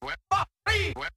Hey!